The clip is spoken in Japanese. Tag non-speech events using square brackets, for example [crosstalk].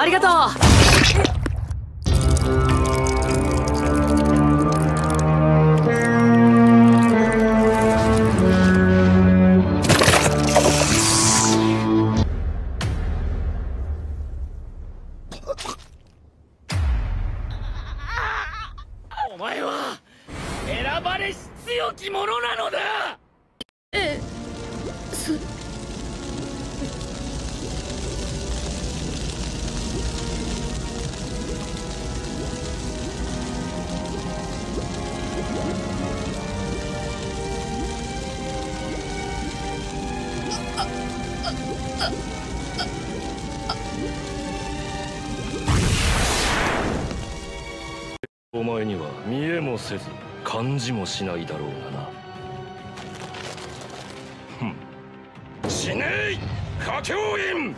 ありがとう。お前は選ばれし強き者なのだ。えす [laughs] お前には見えもせず感じもしないだろうがな。ふん。死ねい！歌教員